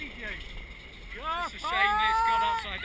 You're a shame it's gone outside.